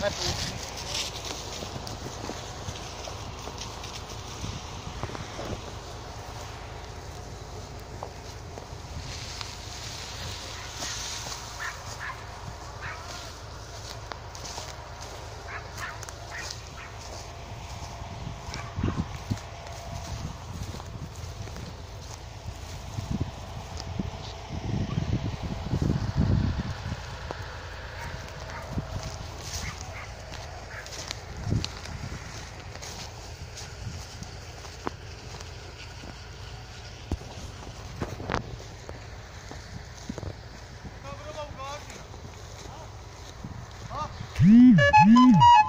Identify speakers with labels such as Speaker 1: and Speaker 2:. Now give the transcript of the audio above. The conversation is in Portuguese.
Speaker 1: Vai pro
Speaker 2: Hum, hum.